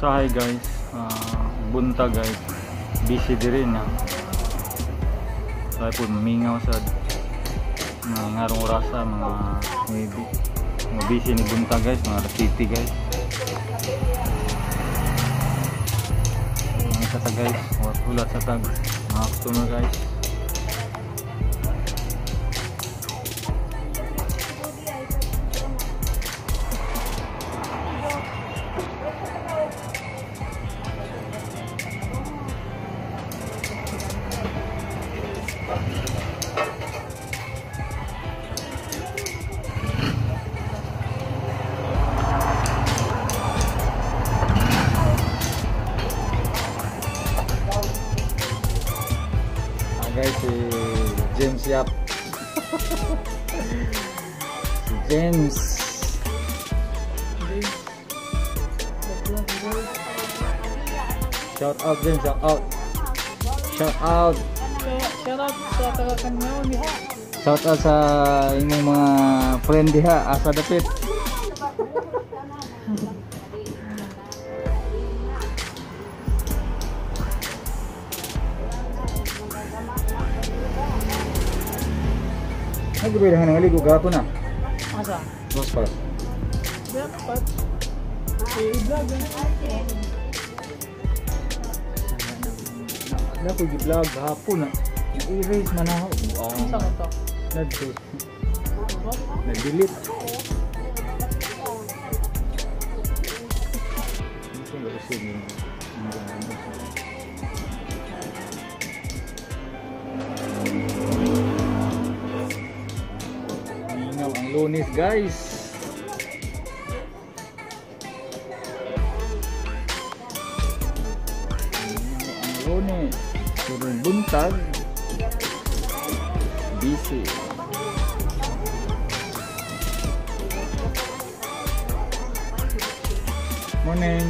usahay guys. Ah, bunta guys. Busy di rin ha kaya po mamingaw sa mga ngarong orasa mga maybe. Mga busy ni bunta guys. Mga city guys. Mga sa guys. Ulat sa tag. Mga customer guys James Yap. si James. Shout out James, shout out. Shout out. Shout out sa inyong mga friend diha asa dapit. Nagbibilang nga nangaligo gapon na. Asa? Boss pa. Dapat. I-vlog yan. Na ko gi-vlog hapon na. I-erase man ako. Wow. Ang sakit to. Nag-delete. Nag-delete. Ano ga-receive yung- yung ano siya? Mingaw lunis guys. Lunis. Turong buntag. Busy. Morning.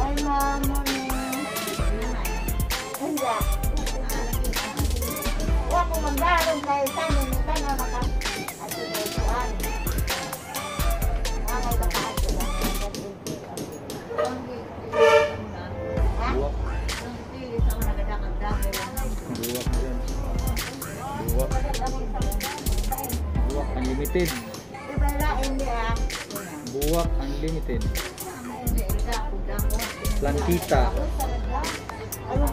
Ay, ma'am, morning. Huwag ko magdarong dahil tayo ng unlimited. Buwak unlimited. Plantita. Ano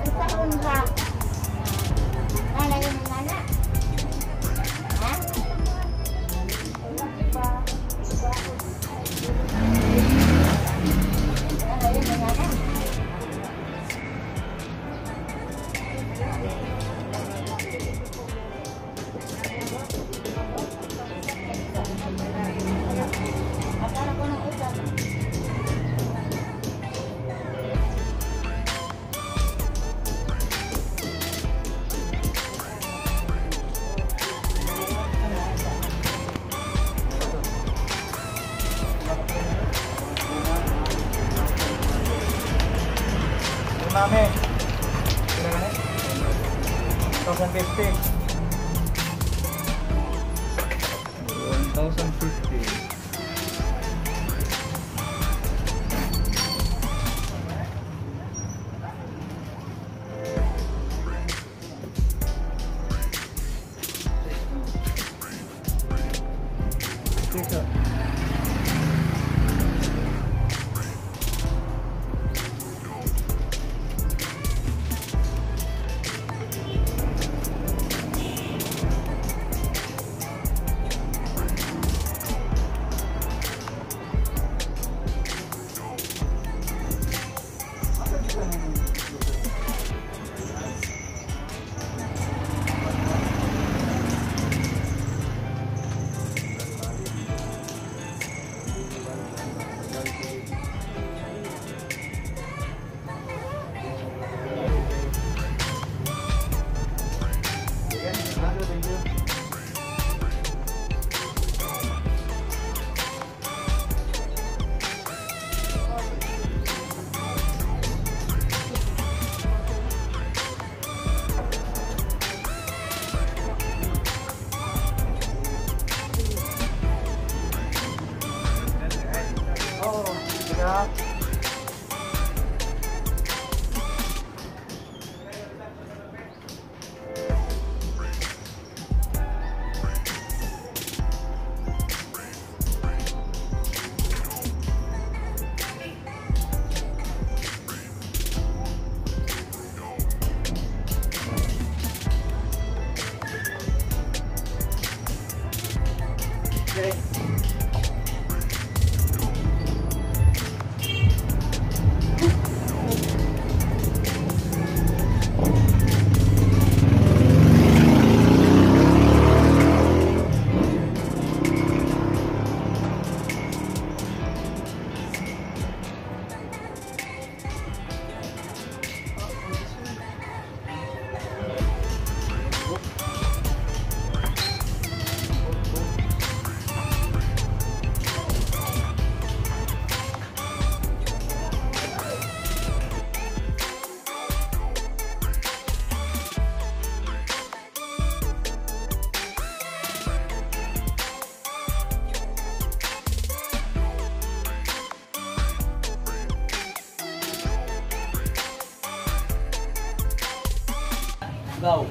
Go.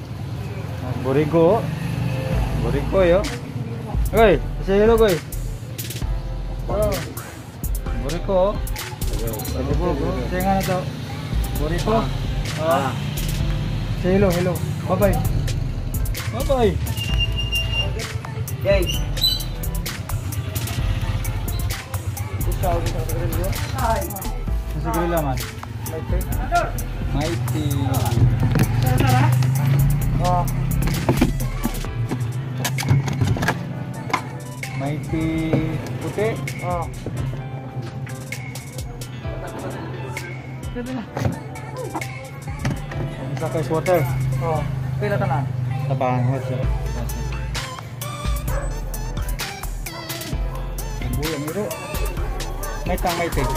Burigo. Burigo yo. Oy, say hello koy. Oh. Burigo. Burigo. Say nga na to. Burigo. Ah. Say hello, hello. Bye-bye. Bye-bye. Yay. Nasa grila man. Mighty. Oh. Puti. Oh. Isa kay water. Oh. Pila tanan? Tabahan mo siya. Ibu yang biru. May tang may tig.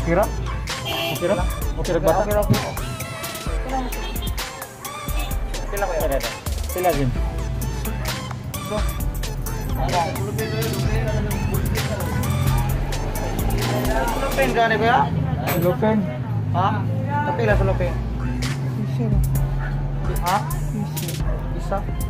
Okay ra? Okay ra? Okay ra? Okay, okay. Pila ko yan? Sila din. Pen gani ba ya? Silopen. Ha? Kapila sa lope? Ha? Isa. Oh,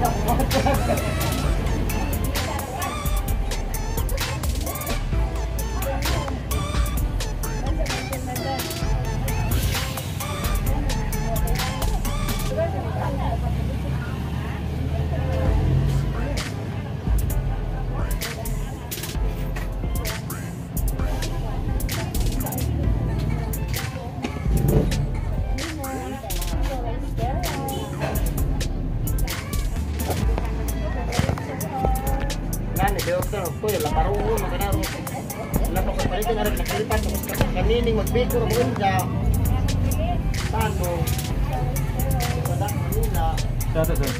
ハハハハ! Ako ko yung laparuho, makanaro. Lapak sa palito nga rin nakalipat tapos kanining magbiko ng unja. Tano. Padak Manila. Sa to sir.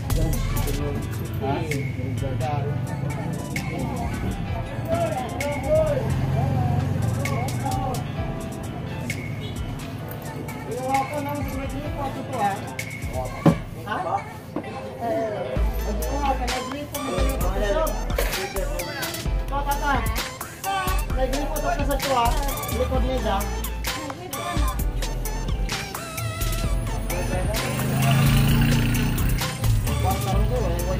Nagripo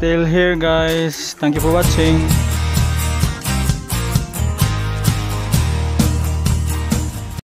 still here guys. Thank you for watching.